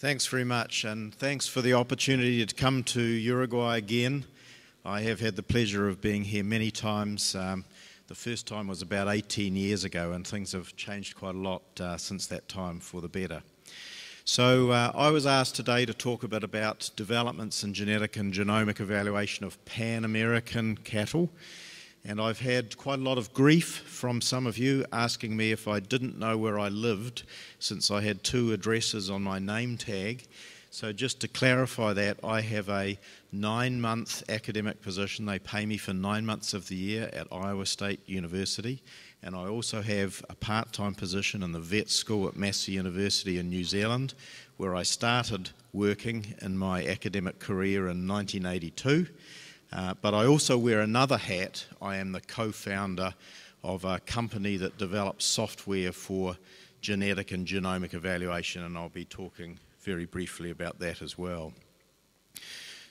Thanks very much, and thanks for the opportunity to come to Uruguay again. I have had the pleasure of being here many times. Um, the first time was about 18 years ago, and things have changed quite a lot uh, since that time for the better. So, uh, I was asked today to talk a bit about developments in genetic and genomic evaluation of Pan American cattle and I've had quite a lot of grief from some of you asking me if I didn't know where I lived since I had two addresses on my name tag. So, just to clarify that, I have a nine month academic position. They pay me for nine months of the year at Iowa State University. And I also have a part time position in the vet school at Massey University in New Zealand, where I started working in my academic career in 1982. Uh, but I also wear another hat. I am the co founder of a company that develops software for genetic and genomic evaluation, and I'll be talking very briefly about that as well.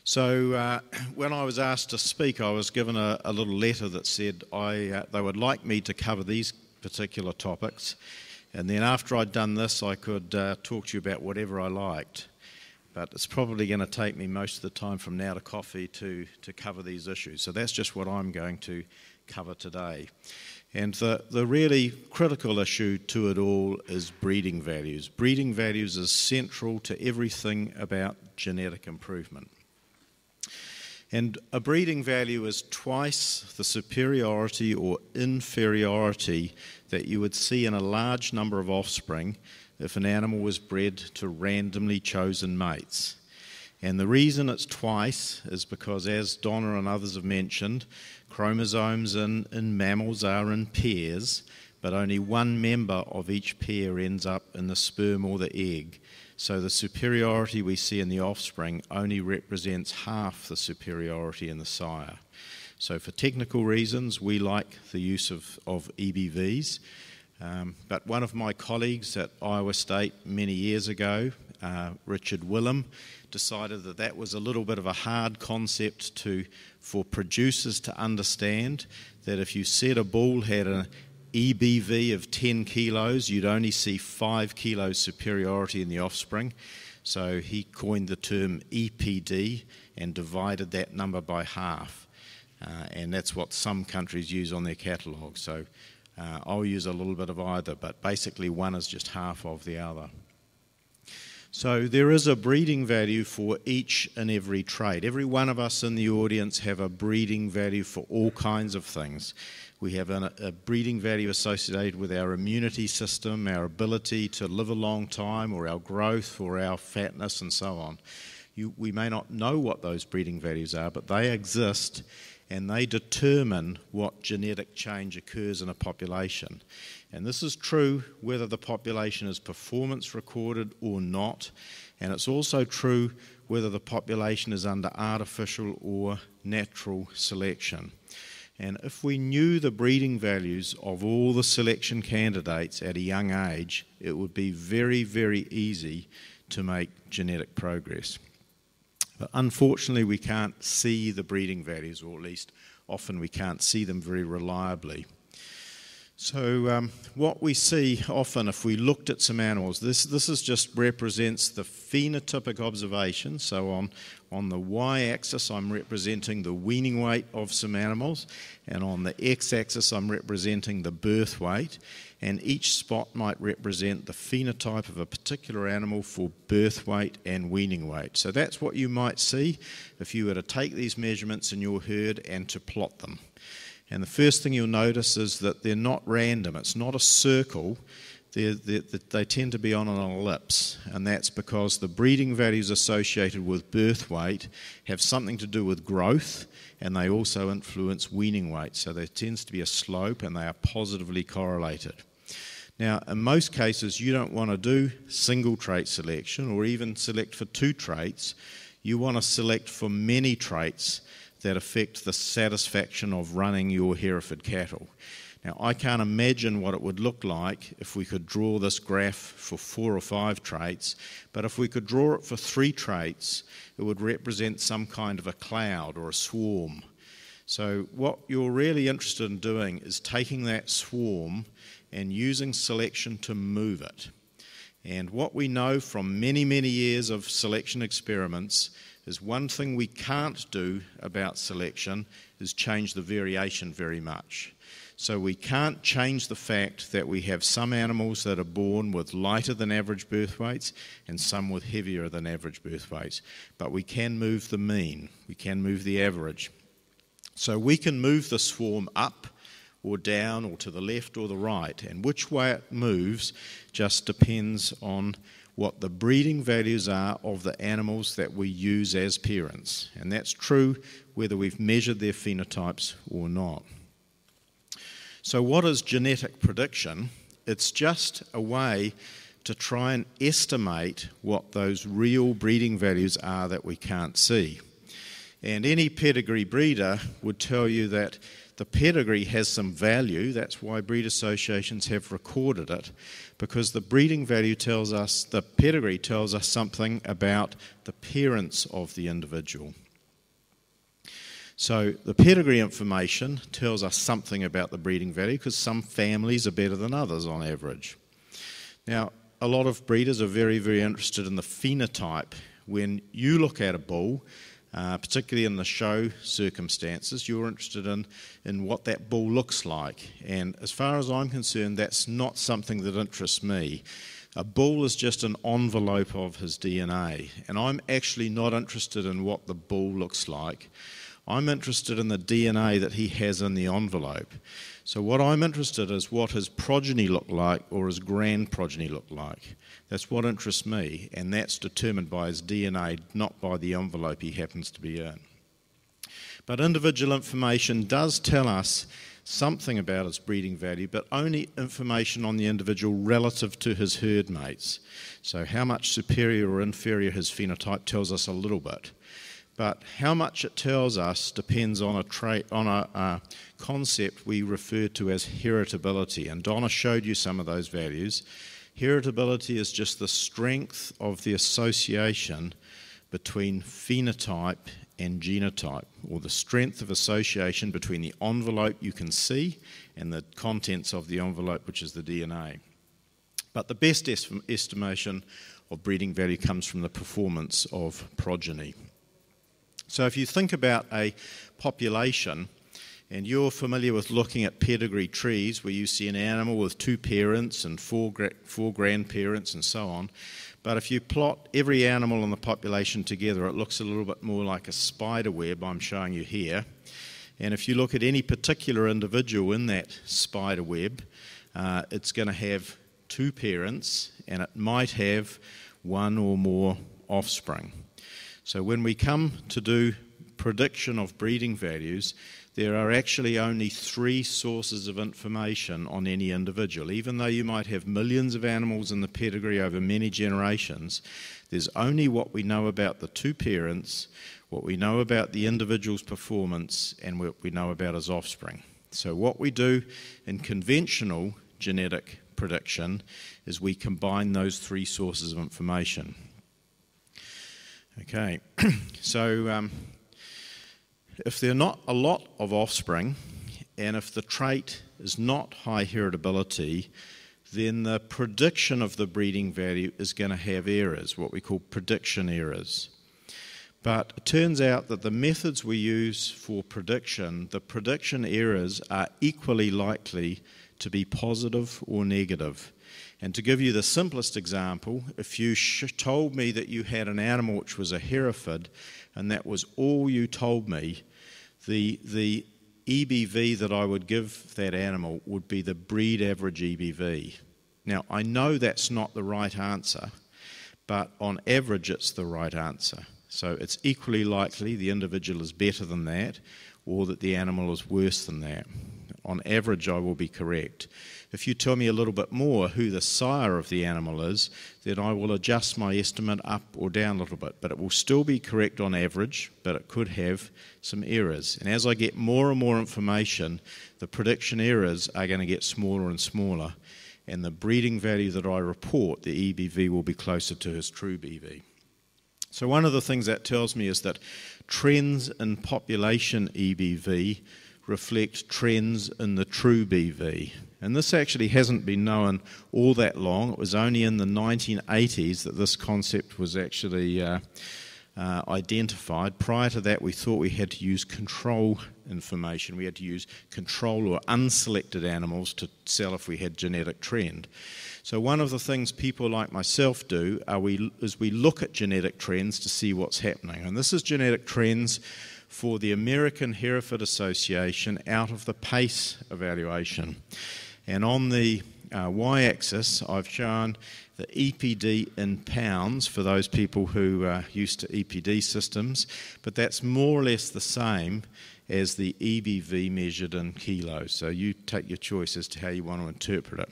So, uh, when I was asked to speak, I was given a, a little letter that said I, uh, they would like me to cover these particular topics, and then after I'd done this, I could uh, talk to you about whatever I liked but it's probably going to take me most of the time from now to coffee to, to cover these issues. So that's just what I'm going to cover today. And the, the really critical issue to it all is breeding values. Breeding values is central to everything about genetic improvement. And a breeding value is twice the superiority or inferiority that you would see in a large number of offspring if an animal was bred to randomly chosen mates. And the reason it's twice is because, as Donna and others have mentioned, chromosomes in, in mammals are in pairs, but only one member of each pair ends up in the sperm or the egg. So the superiority we see in the offspring only represents half the superiority in the sire. So, for technical reasons, we like the use of, of EBVs. Um, but one of my colleagues at Iowa State many years ago, uh, Richard Willham, decided that that was a little bit of a hard concept to for producers to understand. That if you said a bull had an EBV of 10 kilos, you'd only see 5 kilos superiority in the offspring. So he coined the term EPD and divided that number by half. Uh, and that's what some countries use on their catalogue. So uh, I'll use a little bit of either, but basically one is just half of the other. So there is a breeding value for each and every trait. Every one of us in the audience have a breeding value for all kinds of things. We have a, a breeding value associated with our immunity system, our ability to live a long time, or our growth, or our fatness, and so on. You, we may not know what those breeding values are, but they exist and they determine what genetic change occurs in a population. And this is true whether the population is performance recorded or not, and it's also true whether the population is under artificial or natural selection. And if we knew the breeding values of all the selection candidates at a young age, it would be very, very easy to make genetic progress. But unfortunately, we can't see the breeding values, or at least often we can't see them very reliably. So, um, what we see often if we looked at some animals, this, this is just represents the phenotypic observation. So, on, on the y axis, I'm representing the weaning weight of some animals, and on the x axis, I'm representing the birth weight and each spot might represent the phenotype of a particular animal for birth weight and weaning weight. So that's what you might see if you were to take these measurements in your herd and to plot them. And the first thing you'll notice is that they're not random, it's not a circle. They're, they're, they tend to be on an ellipse, and that's because the breeding values associated with birth weight have something to do with growth and they also influence weaning weight. So there tends to be a slope and they are positively correlated. Now, in most cases, you don't want to do single trait selection or even select for two traits. You want to select for many traits that affect the satisfaction of running your Hereford cattle. Now, I can't imagine what it would look like if we could draw this graph for four or five traits, but if we could draw it for three traits, it would represent some kind of a cloud or a swarm. So, what you're really interested in doing is taking that swarm and using selection to move it. And what we know from many, many years of selection experiments is one thing we can't do about selection is change the variation very much. So we can't change the fact that we have some animals that are born with lighter than average birth weights and some with heavier than average birth weights. But we can move the mean, we can move the average. So we can move the swarm up or down or to the left or the right. And which way it moves just depends on what the breeding values are of the animals that we use as parents. And that's true whether we've measured their phenotypes or not. So, what is genetic prediction? It's just a way to try and estimate what those real breeding values are that we can't see. And any pedigree breeder would tell you that the pedigree has some value. That's why breed associations have recorded it, because the breeding value tells us, the pedigree tells us something about the parents of the individual. So the pedigree information tells us something about the breeding value because some families are better than others on average. Now, a lot of breeders are very, very interested in the phenotype. When you look at a bull, uh, particularly in the show circumstances, you're interested in, in what that bull looks like. And as far as I'm concerned, that's not something that interests me. A bull is just an envelope of his DNA, and I'm actually not interested in what the bull looks like. I'm interested in the DNA that he has in the envelope. So, what I'm interested in is what his progeny look like or his grand progeny look like. That's what interests me, and that's determined by his DNA, not by the envelope he happens to be in. But individual information does tell us something about his breeding value, but only information on the individual relative to his herd mates. So, how much superior or inferior his phenotype tells us a little bit. But how much it tells us depends on a trait, on a, a concept we refer to as heritability. And Donna showed you some of those values. Heritability is just the strength of the association between phenotype and genotype, or the strength of association between the envelope you can see and the contents of the envelope, which is the DNA. But the best estimation of breeding value comes from the performance of progeny. So if you think about a population, and you're familiar with looking at pedigree trees where you see an animal with two parents and four, four grandparents and so on. But if you plot every animal in the population together, it looks a little bit more like a spider web I'm showing you here. And if you look at any particular individual in that spider web, uh, it's going to have two parents and it might have one or more offspring. So when we come to do prediction of breeding values, there are actually only three sources of information on any individual. Even though you might have millions of animals in the pedigree over many generations, there's only what we know about the two parents, what we know about the individual's performance, and what we know about his offspring. So, what we do in conventional genetic prediction is we combine those three sources of information. Okay, so um, if there are not a lot of offspring, and if the trait is not high heritability, then the prediction of the breeding value is going to have errors, what we call prediction errors. But it turns out that the methods we use for prediction, the prediction errors are equally likely to be positive or negative. And to give you the simplest example, if you told me that you had an animal which was a Hereford and that was all you told me, the, the EBV that I would give that animal would be the breed average EBV. Now, I know that's not the right answer, but on average, it's the right answer. So it's equally likely the individual is better than that or that the animal is worse than that. On average, I will be correct. If you tell me a little bit more who the sire of the animal is, then I will adjust my estimate up or down a little bit. But it will still be correct on average, but it could have some errors. And as I get more and more information, the prediction errors are going to get smaller and smaller. And the breeding value that I report, the EBV, will be closer to his true BV. So, one of the things that tells me is that trends in population EBV reflect trends in the true BV. And this actually hasn't been known all that long. It was only in the 1980s that this concept was actually uh, uh, identified. Prior to that, we thought we had to use control information. We had to use control or unselected animals to sell if we had genetic trend. So one of the things people like myself do we, is we look at genetic trends to see what's happening. And this is genetic trends for the American Hereford Association out of the PACE evaluation. And on the uh, y-axis, I've shown the EPD in pounds for those people who are used to EPD systems, but that's more or less the same as the EBV measured in kilos. So you take your choice as to how you want to interpret it.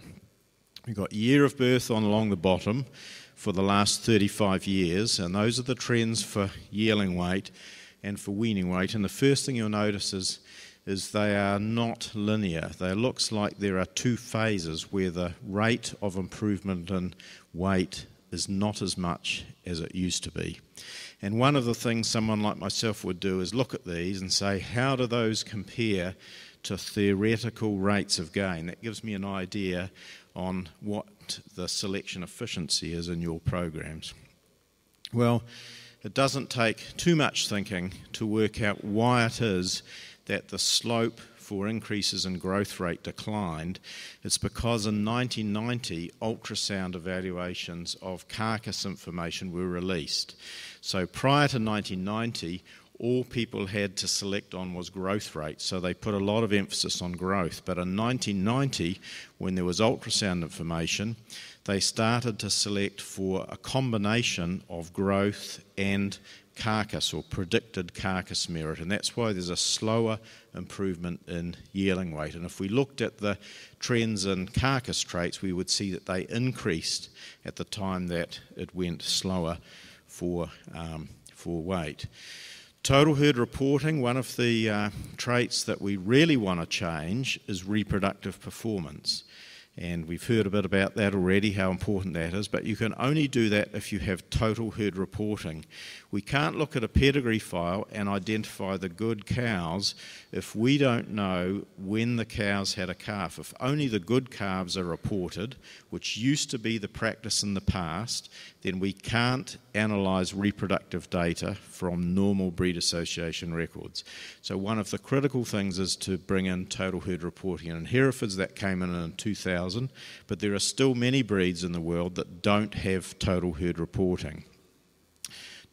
We've got year of birth on along the bottom for the last 35 years, and those are the trends for yearling weight and for weaning weight. And the first thing you'll notice is is they are not linear. They looks like there are two phases where the rate of improvement in weight is not as much as it used to be. And one of the things someone like myself would do is look at these and say, how do those compare to theoretical rates of gain? That gives me an idea on what the selection efficiency is in your programs. Well, it doesn't take too much thinking to work out why it is that the slope for increases in growth rate declined, it's because in 1990 ultrasound evaluations of carcass information were released. So prior to 1990, all people had to select on was growth rate, so they put a lot of emphasis on growth. But in 1990, when there was ultrasound information, they started to select for a combination of growth and carcass or predicted carcass merit, and that's why there's a slower improvement in yearling weight. And if we looked at the trends in carcass traits, we would see that they increased at the time that it went slower for, um, for weight. Total herd reporting, one of the uh, traits that we really want to change is reproductive performance. And we've heard a bit about that already, how important that is, but you can only do that if you have total herd reporting. We can't look at a pedigree file and identify the good cows if we don't know when the cows had a calf. If only the good calves are reported, which used to be the practice in the past, then we can't analyse reproductive data from normal breed association records. So, one of the critical things is to bring in total herd reporting. And in Herefords, that came in in 2000, but there are still many breeds in the world that don't have total herd reporting.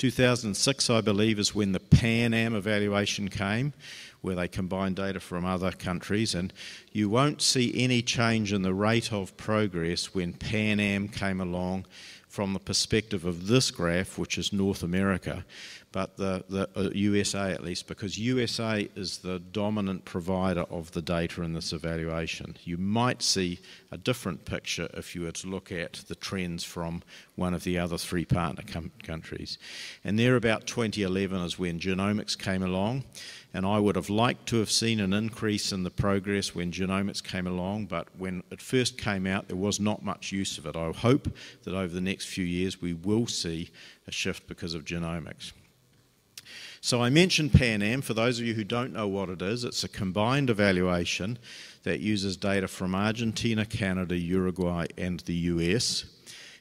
2006, I believe, is when the Pan Am evaluation came, where they combined data from other countries, and you won't see any change in the rate of progress when Pan Am came along from the perspective of this graph, which is North America, but the, the uh, USA at least, because USA is the dominant provider of the data in this evaluation. You might see a different picture if you were to look at the trends from one of the other three partner countries. And there, about 2011, is when genomics came along. And I would have liked to have seen an increase in the progress when genomics came along, but when it first came out, there was not much use of it. I hope that over the next few years we will see a shift because of genomics. So I mentioned Pan Am. For those of you who don't know what it is, it's a combined evaluation that uses data from Argentina, Canada, Uruguay, and the US.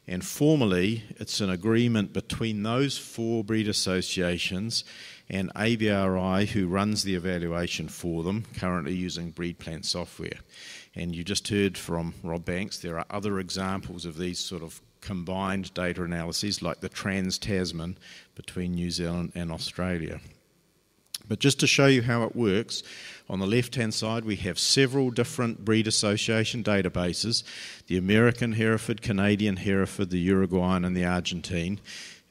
And formally, it's an agreement between those four breed associations and ABRI, who runs the evaluation for them, currently using BreedPlan software. And you just heard from Rob Banks, there are other examples of these sort of combined data analyses, like the Trans Tasman between New Zealand and Australia. But just to show you how it works, on the left hand side we have several different breed association databases the American Hereford, Canadian Hereford, the Uruguayan, and the Argentine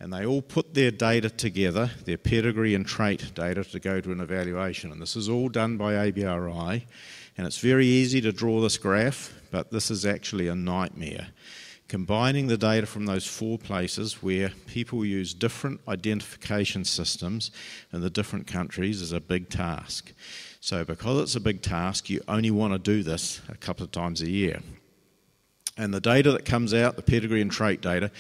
and they all put their data together, their pedigree and trait data, to go to an evaluation. And this is all done by ABRI, and it's very easy to draw this graph, but this is actually a nightmare. Combining the data from those four places where people use different identification systems in the different countries is a big task. So, because it's a big task, you only want to do this a couple of times a year. And the data that comes out, the pedigree and trait data,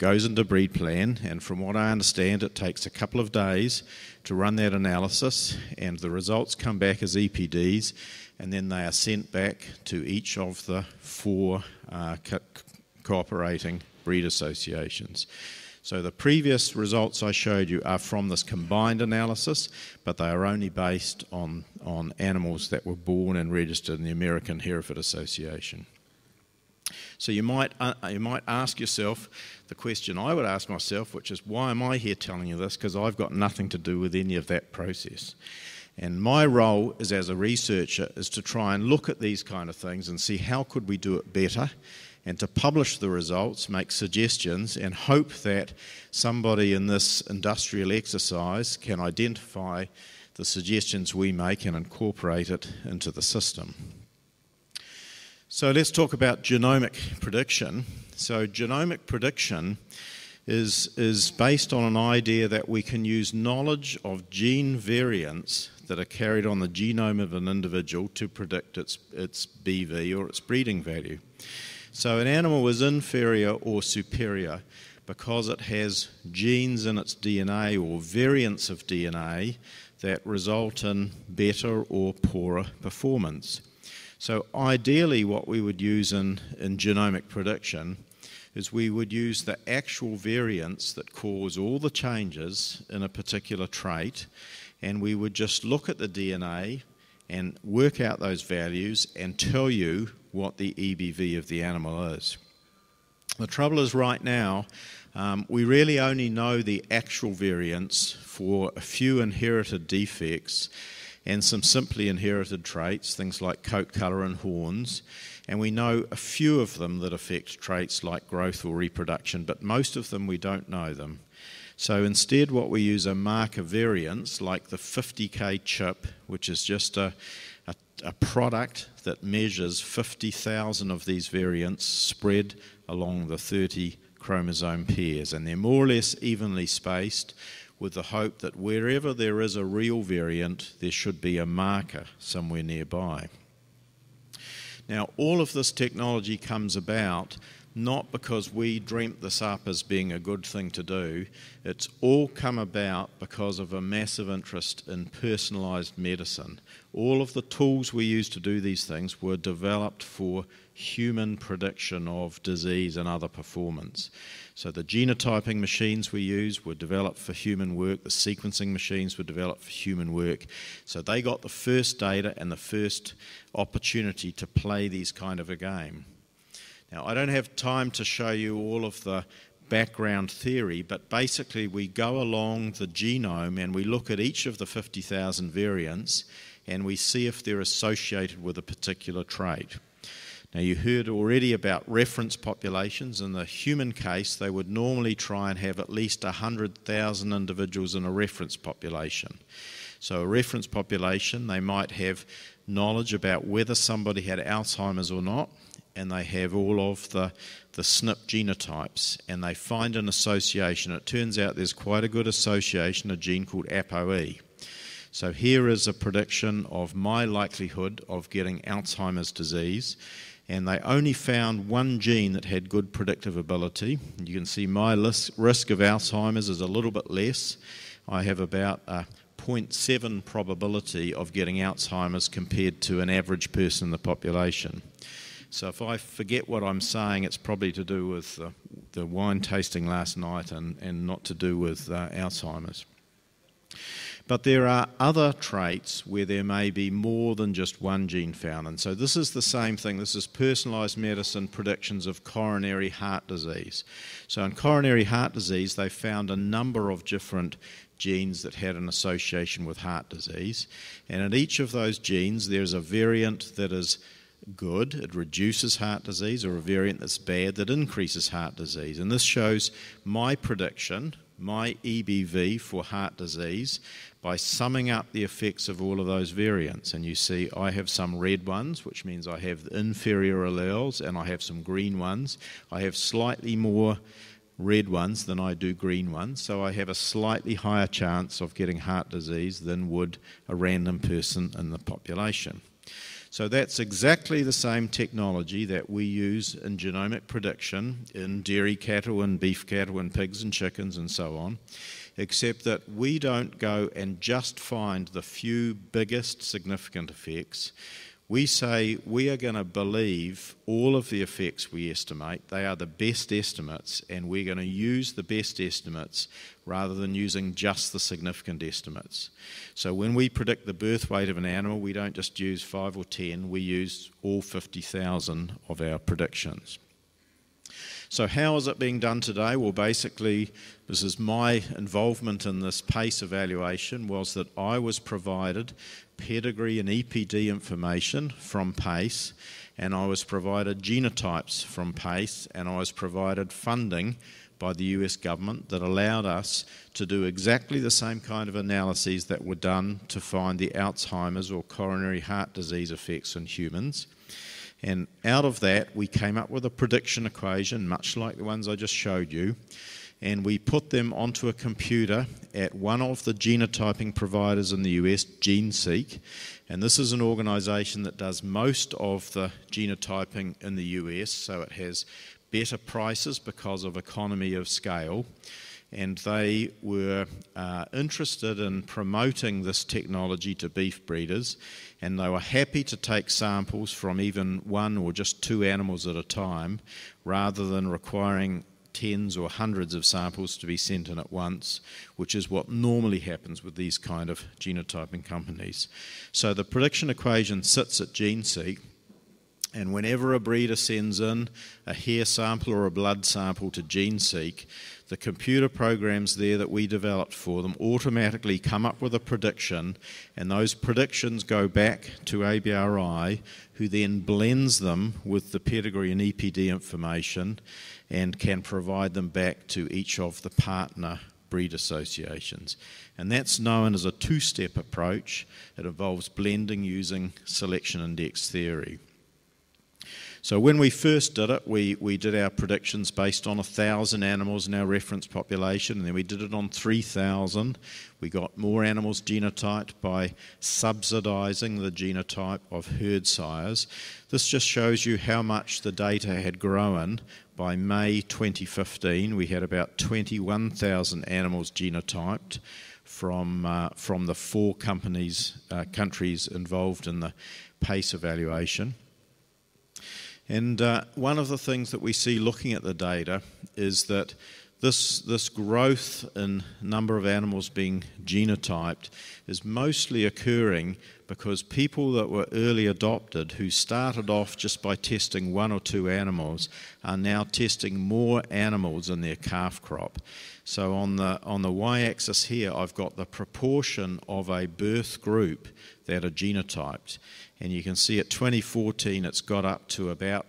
goes into breed plan. And from what I understand, it takes a couple of days to run that analysis, and the results come back as EPDs, and then they are sent back to each of the four uh, co- cooperating breed associations. So the previous results I showed you are from this combined analysis, but they are only based on, on animals that were born and registered in the American Hereford Association. So you might, uh, you might ask yourself the question I would ask myself, which is why am I here telling you this? Because I've got nothing to do with any of that process. And my role is as a researcher is to try and look at these kind of things and see how could we do it better and to publish the results, make suggestions, and hope that somebody in this industrial exercise can identify the suggestions we make and incorporate it into the system. So let's talk about genomic prediction. So, genomic prediction is, is based on an idea that we can use knowledge of gene variants that are carried on the genome of an individual to predict its, its BV or its breeding value. So an animal is inferior or superior because it has genes in its DNA or variants of DNA that result in better or poorer performance. So, ideally, what we would use in, in genomic prediction is we would use the actual variants that cause all the changes in a particular trait, and we would just look at the DNA and work out those values and tell you what the EBV of the animal is. The trouble is, right now, um, we really only know the actual variants for a few inherited defects and some simply inherited traits, things like coat colour and horns. And we know a few of them that affect traits like growth or reproduction, but most of them we don't know them. So instead, what we use are marker variants like the 50k chip, which is just a, a, a product that measures 50,000 of these variants spread along the 30 chromosome pairs, and they're more or less evenly spaced with the hope that wherever there is a real variant, there should be a marker somewhere nearby. Now, all of this technology comes about not because we dreamt this up as being a good thing to do. It's all come about because of a massive interest in personalised medicine. All of the tools we use to do these things were developed for human prediction of disease and other performance. So the genotyping machines we use were developed for human work, the sequencing machines were developed for human work. So they got the first data and the first opportunity to play these kind of a game. Now, I don't have time to show you all of the background theory, but basically we go along the genome and we look at each of the 50,000 variants and we see if they're associated with a particular trait. Now, you heard already about reference populations. In the human case, they would normally try and have at least 100,000 individuals in a reference population. So, a reference population, they might have knowledge about whether somebody had Alzheimer's or not, and they have all of the, the SNP genotypes, and they find an association. It turns out there's quite a good association, a gene called ApoE. So here is a prediction of my likelihood of getting Alzheimer's disease. And they only found one gene that had good predictive ability. You can see my risk of Alzheimer's is a little bit less. I have about a 0.7 probability of getting Alzheimer's compared to an average person in the population. So if I forget what I'm saying, it's probably to do with uh, the wine tasting last night and, and not to do with uh, Alzheimer's. But there are other traits where there may be more than just one gene found. And so this is the same thing. This is personalised medicine predictions of coronary heart disease. So in coronary heart disease, they found a number of different genes that had an association with heart disease. And in each of those genes, there's a variant that is good, it reduces heart disease, or a variant that's bad that increases heart disease. And this shows my prediction, my EBV for heart disease, by summing up the effects of all of those variants. And you see, I have some red ones, which means I have inferior alleles, and I have some green ones. I have slightly more red ones than I do green ones, so I have a slightly higher chance of getting heart disease than would a random person in the population. So that's exactly the same technology that we use in genomic prediction in dairy cattle and beef cattle and pigs and chickens and so on, except that we don't go and just find the few biggest significant effects we say we are going to believe all of the effects we estimate. They are the best estimates, and we're going to use the best estimates rather than using just the significant estimates. So when we predict the birth weight of an animal, we don't just use five or ten, we use all 50,000 of our predictions. So, how is it being done today? Well, basically, this is my involvement in this PACE evaluation was that I was provided pedigree and EPD information from PACE, and I was provided genotypes from PACE, and I was provided funding by the US government that allowed us to do exactly the same kind of analyses that were done to find the Alzheimer's or coronary heart disease effects in humans. And out of that, we came up with a prediction equation, much like the ones I just showed you and we put them onto a computer at one of the genotyping providers in the US, GeneSeek. And this is an organization that does most of the genotyping in the US, so it has better prices because of economy of scale. And they were uh, interested in promoting this technology to beef breeders, and they were happy to take samples from even one or just two animals at a time rather than requiring tens or hundreds of samples to be sent in at once, which is what normally happens with these kind of genotyping companies. So the prediction equation sits at GeneSeek, and whenever a breeder sends in a hair sample or a blood sample to GeneSeek, the computer programs there that we developed for them automatically come up with a prediction, and those predictions go back to ABRI, who then blends them with the pedigree and EPD information and can provide them back to each of the partner breed associations. And that's known as a two step approach. It involves blending using selection index theory. So when we first did it, we, we did our predictions based on 1,000 animals in our reference population, and then we did it on 3,000. We got more animals genotyped by subsidizing the genotype of herd sires. This just shows you how much the data had grown. By May 2015, we had about 21,000 animals genotyped from, uh, from the four companies, uh, countries involved in the PACE evaluation. And uh, one of the things that we see looking at the data is that this, this growth in number of animals being genotyped is mostly occurring because people that were early adopted, who started off just by testing one or two animals, are now testing more animals in their calf crop. So on the, on the y-axis here, I've got the proportion of a birth group that are genotyped. And you can see at 2014 it's got up to about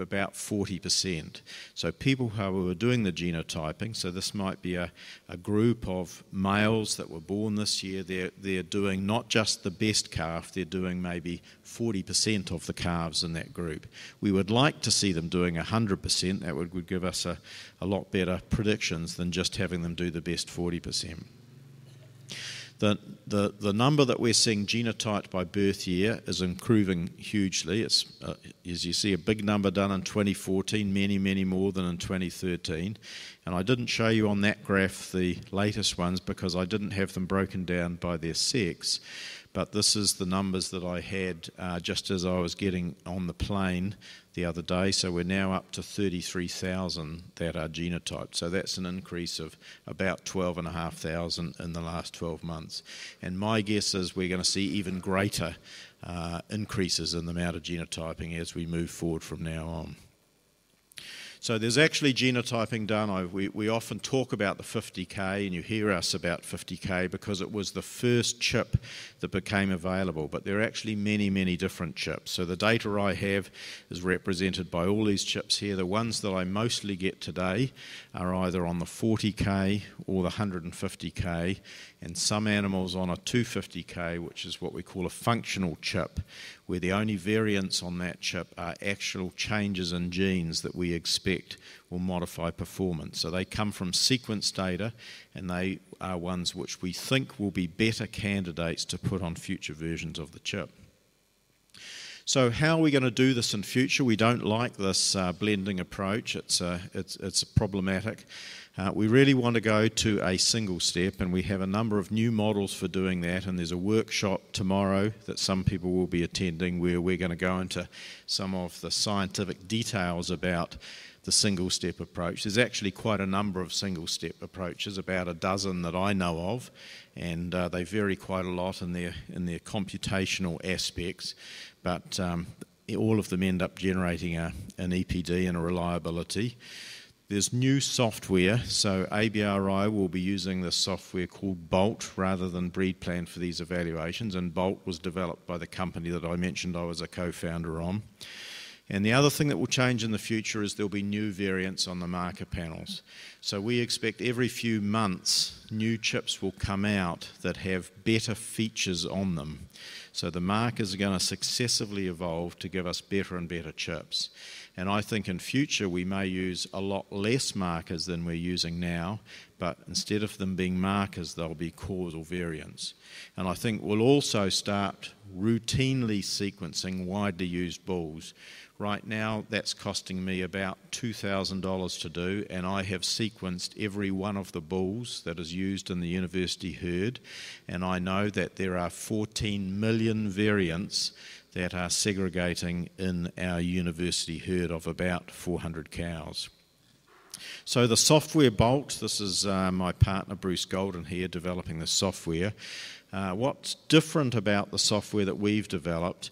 about 40%. So people who were doing the genotyping, so this might be a, a group of males that were born this year, they're, they're doing not just the best calf, they're doing maybe 40% of the calves in that group. We would like to see them doing 100%, that would, would give us a, a lot better predictions than just having them do the best 40% the, the, the number that we're seeing genotyped by birth year is improving hugely. It's, uh, as you see, a big number done in 2014, many, many more than in 2013. And I didn't show you on that graph the latest ones because I didn't have them broken down by their sex. But this is the numbers that I had uh, just as I was getting on the plane the other day. So we're now up to 33,000 that are genotyped. So that's an increase of about 12,500 in the last 12 months. And my guess is we're going to see even greater uh, increases in the amount of genotyping as we move forward from now on. So there's actually genotyping done. I, we, we often talk about the 50K, and you hear us about 50K because it was the first chip that became available. But there are actually many, many different chips. So the data I have is represented by all these chips here. The ones that I mostly get today are either on the 40K or the 150K, and some animals on a 250K, which is what we call a functional chip, where the only variants on that chip are actual changes in genes that we expect will modify performance. So they come from sequence data and they are ones which we think will be better candidates to put on future versions of the chip. So, how are we going to do this in future? We don't like this uh, blending approach. It's uh, it's it's problematic. Uh, we really want to go to a single step, and we have a number of new models for doing that. And there's a workshop tomorrow that some people will be attending where we're going to go into some of the scientific details about the single step approach. There's actually quite a number of single step approaches, about a dozen that I know of, and uh, they vary quite a lot in their in their computational aspects, but um, all of them end up generating a, an EPD and a reliability. There's new software, so ABRI will be using the software called Bolt rather than BreedPlan for these evaluations, and Bolt was developed by the company that I mentioned I was a co founder on. And the other thing that will change in the future is there'll be new variants on the marker panels. So we expect every few months new chips will come out that have better features on them. So the markers are going to successively evolve to give us better and better chips. And I think in future we may use a lot less markers than we're using now, but instead of them being markers, they'll be causal variants. And I think we'll also start routinely sequencing widely used bulls Right now, that's costing me about $2,000 to do, and I have sequenced every one of the bulls that is used in the university herd, and I know that there are 14 million variants that are segregating in our university herd of about 400 cows. So the software bolt, this is uh, my partner Bruce Golden here developing the software. Uh, what's different about the software that we've developed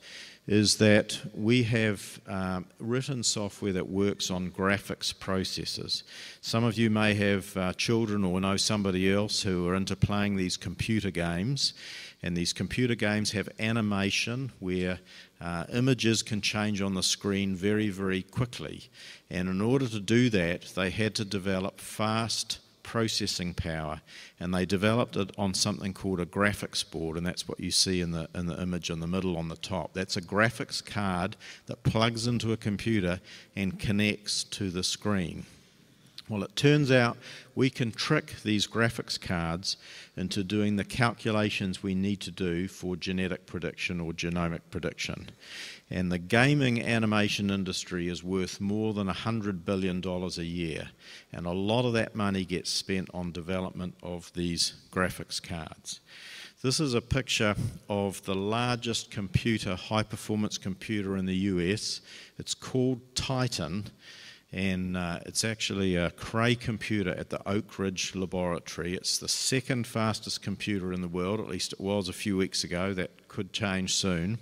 is that we have um, written software that works on graphics processors. Some of you may have uh, children or know somebody else who are into playing these computer games, and these computer games have animation where uh, images can change on the screen very, very quickly. And in order to do that, they had to develop fast processing power, and they developed it on something called a graphics board, and that's what you see in the in the image in the middle on the top. That's a graphics card that plugs into a computer and connects to the screen. Well, it turns out we can trick these graphics cards into doing the calculations we need to do for genetic prediction or genomic prediction. And the gaming animation industry is worth more than $100 billion a year. And a lot of that money gets spent on development of these graphics cards. This is a picture of the largest computer, high performance computer in the US. It's called Titan and uh, it's actually a Cray computer at the Oak Ridge Laboratory. It's the second fastest computer in the world, at least it was a few weeks ago. That could change soon.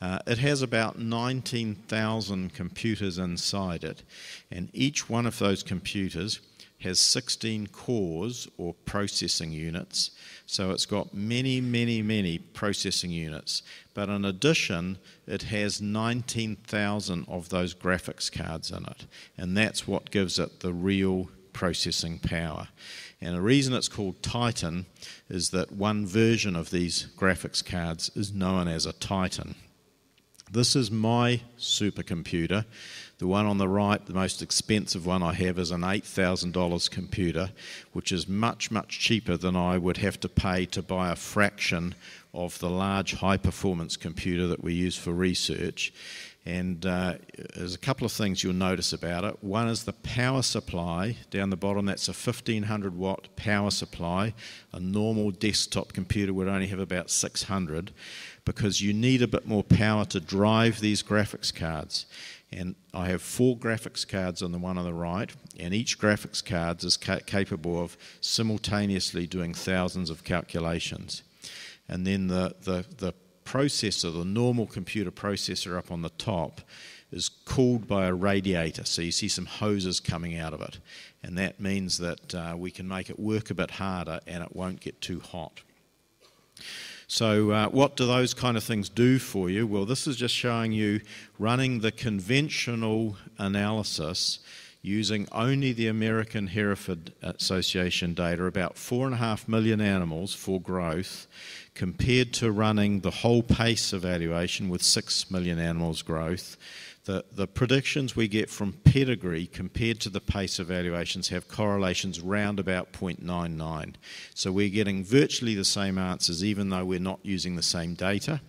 Uh, it has about 19,000 computers inside it, and each one of those computers has 16 cores or processing units. So it's got many, many, many processing units. But in addition, it has 19,000 of those graphics cards in it. And that's what gives it the real processing power. And the reason it's called Titan is that one version of these graphics cards is known as a Titan. This is my supercomputer. The one on the right, the most expensive one I have, is an $8,000 computer, which is much, much cheaper than I would have to pay to buy a fraction of the large high performance computer that we use for research. And uh, there's a couple of things you'll notice about it. One is the power supply down the bottom, that's a 1500 watt power supply. A normal desktop computer would only have about 600 because you need a bit more power to drive these graphics cards. And I have four graphics cards on the one on the right, and each graphics card is ca- capable of simultaneously doing thousands of calculations. And then the, the, the processor, the normal computer processor up on the top, is cooled by a radiator. So you see some hoses coming out of it. And that means that uh, we can make it work a bit harder and it won't get too hot. So, uh, what do those kind of things do for you? Well, this is just showing you running the conventional analysis using only the American Hereford Association data, about four and a half million animals for growth, compared to running the whole pace evaluation with six million animals growth the, the predictions we get from pedigree compared to the pace evaluations have correlations round about 0.99. So we're getting virtually the same answers even though we're not using the same data.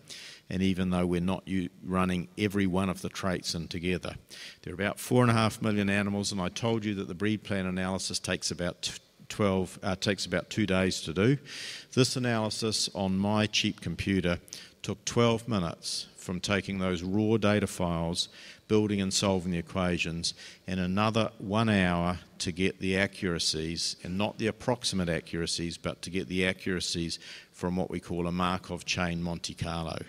and even though we're not running every one of the traits in together. There are about four and a half million animals, and I told you that the breed plan analysis takes about 12 uh, takes about two days to do. This analysis on my cheap computer took 12 minutes from taking those raw data files, building and solving the equations, and another one hour to get the accuracies, and not the approximate accuracies, but to get the accuracies from what we call a Markov chain Monte Carlo.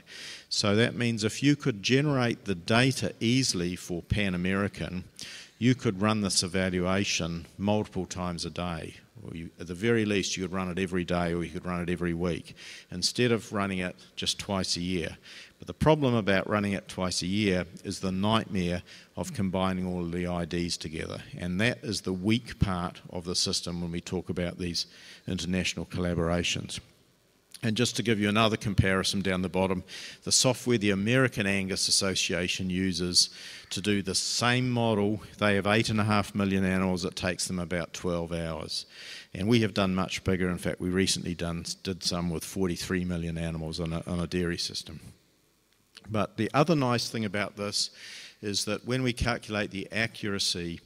So that means if you could generate the data easily for Pan American, you could run this evaluation multiple times a day. Or you, at the very least, you could run it every day or you could run it every week instead of running it just twice a year. But the problem about running it twice a year is the nightmare of combining all of the IDs together. And that is the weak part of the system when we talk about these international collaborations. And just to give you another comparison down the bottom, the software the American Angus Association uses to do the same model, they have eight and a half million animals. It takes them about 12 hours. And we have done much bigger. In fact, we recently done, did some with 43 million animals on a, on a dairy system. But the other nice thing about this is that when we calculate the accuracy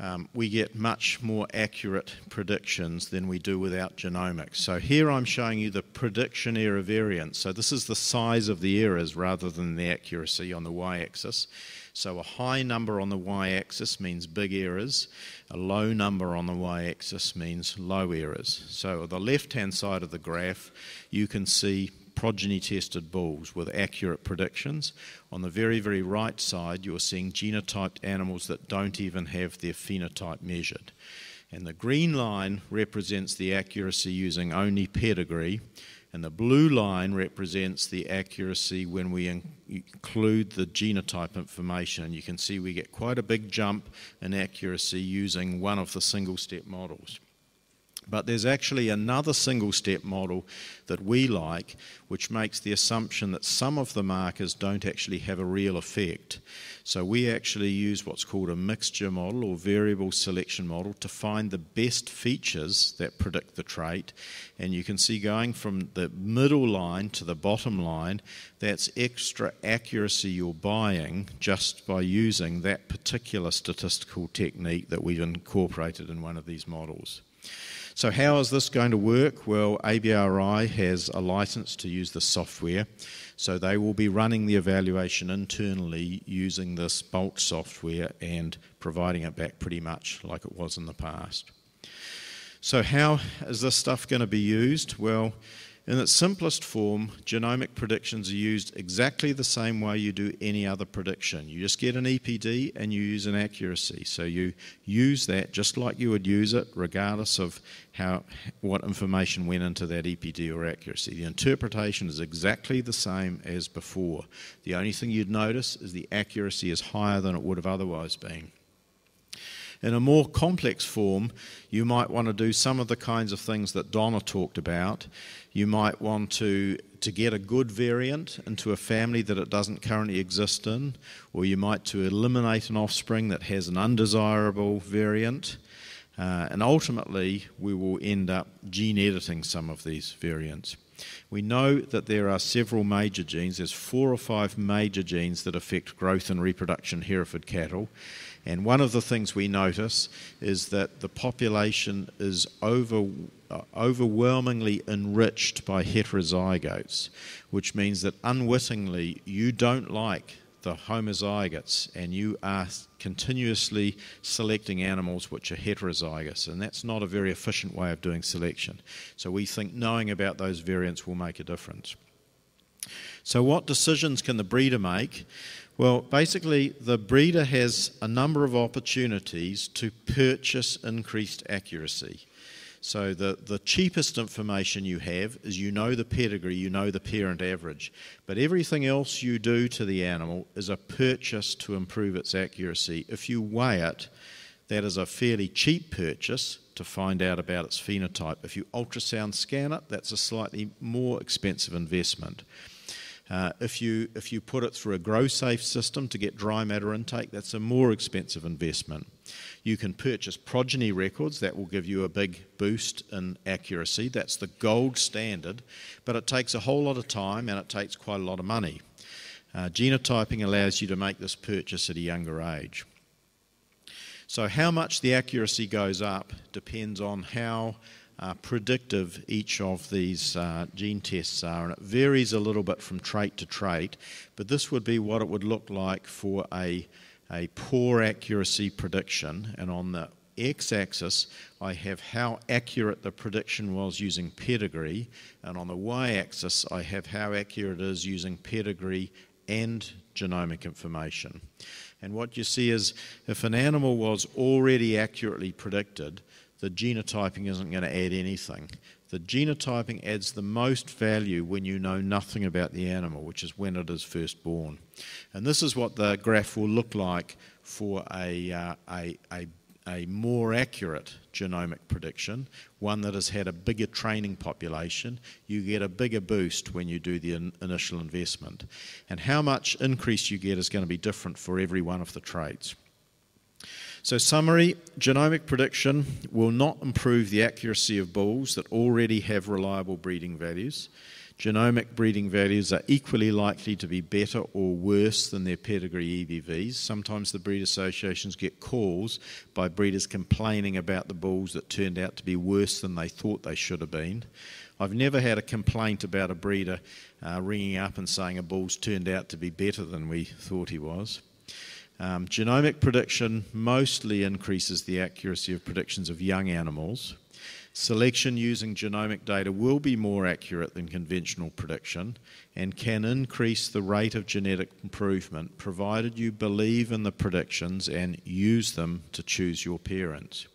um, we get much more accurate predictions than we do without genomics. So here I'm showing you the prediction error variance. So this is the size of the errors rather than the accuracy on the y-axis. So a high number on the y-axis means big errors. A low number on the y-axis means low errors. So on the left-hand side of the graph, you can see progeny tested bulls with accurate predictions. On the very, very right side, you're seeing genotyped animals that don't even have their phenotype measured. And the green line represents the accuracy using only pedigree, and the blue line represents the accuracy when we include the genotype information. And you can see we get quite a big jump in accuracy using one of the single step models. But there's actually another single step model that we like, which makes the assumption that some of the markers don't actually have a real effect. So we actually use what's called a mixture model or variable selection model to find the best features that predict the trait. And you can see going from the middle line to the bottom line, that's extra accuracy you're buying just by using that particular statistical technique that we've incorporated in one of these models. So, how is this going to work? Well, ABRI has a license to use the software, so they will be running the evaluation internally using this Bolt software and providing it back pretty much like it was in the past. So, how is this stuff going to be used? Well, in its simplest form, genomic predictions are used exactly the same way you do any other prediction. You just get an EPD and you use an accuracy. So you use that just like you would use it, regardless of how what information went into that EPD or accuracy. The interpretation is exactly the same as before. The only thing you'd notice is the accuracy is higher than it would have otherwise been. In a more complex form, you might want to do some of the kinds of things that Donna talked about. You might want to, to get a good variant into a family that it doesn't currently exist in, or you might to eliminate an offspring that has an undesirable variant. Uh, and ultimately, we will end up gene editing some of these variants. We know that there are several major genes, there's four or five major genes that affect growth and reproduction Hereford cattle, and one of the things we notice is that the population is over, uh, overwhelmingly enriched by heterozygotes, which means that unwittingly you don't like the homozygotes and you are continuously selecting animals which are heterozygous, and that's not a very efficient way of doing selection. So we think knowing about those variants will make a difference. So, what decisions can the breeder make? Well, basically, the breeder has a number of opportunities to purchase increased accuracy. So, the, the cheapest information you have is you know the pedigree, you know the parent average. But everything else you do to the animal is a purchase to improve its accuracy. If you weigh it, that is a fairly cheap purchase to find out about its phenotype. If you ultrasound scan it, that's a slightly more expensive investment. Uh, if, you, if you put it through a GrowSafe system to get dry matter intake, that's a more expensive investment. You can purchase progeny records that will give you a big boost in accuracy. That's the gold standard, but it takes a whole lot of time and it takes quite a lot of money. Uh, genotyping allows you to make this purchase at a younger age. So, how much the accuracy goes up depends on how uh, predictive each of these uh, gene tests are, and it varies a little bit from trait to trait, but this would be what it would look like for a, a poor accuracy prediction. And on the x axis, I have how accurate the prediction was using pedigree, and on the y axis, I have how accurate it is using pedigree and genomic information. And what you see is if an animal was already accurately predicted, the genotyping isn't going to add anything. The genotyping adds the most value when you know nothing about the animal, which is when it is first born. And this is what the graph will look like for a, uh, a, a, a more accurate genomic prediction, one that has had a bigger training population. You get a bigger boost when you do the in, initial investment. And how much increase you get is going to be different for every one of the traits. So, summary genomic prediction will not improve the accuracy of bulls that already have reliable breeding values. Genomic breeding values are equally likely to be better or worse than their pedigree EBVs. Sometimes the breed associations get calls by breeders complaining about the bulls that turned out to be worse than they thought they should have been. I've never had a complaint about a breeder uh, ringing up and saying a bull's turned out to be better than we thought he was. Um, genomic prediction mostly increases the accuracy of predictions of young animals. Selection using genomic data will be more accurate than conventional prediction and can increase the rate of genetic improvement provided you believe in the predictions and use them to choose your parents.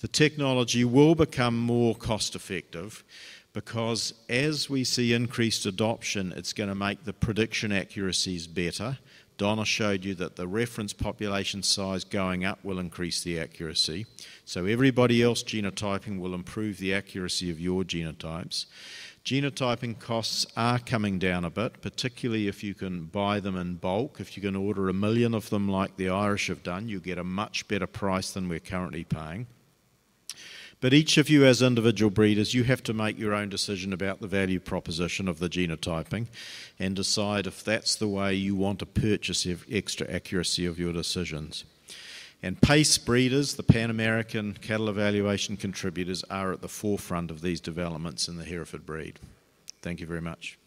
The technology will become more cost effective because as we see increased adoption, it's going to make the prediction accuracies better Donna showed you that the reference population size going up will increase the accuracy. So everybody else genotyping will improve the accuracy of your genotypes. Genotyping costs are coming down a bit, particularly if you can buy them in bulk. If you can order a million of them like the Irish have done, you get a much better price than we're currently paying. But each of you, as individual breeders, you have to make your own decision about the value proposition of the genotyping and decide if that's the way you want to purchase extra accuracy of your decisions. And PACE breeders, the Pan American cattle evaluation contributors, are at the forefront of these developments in the Hereford breed. Thank you very much.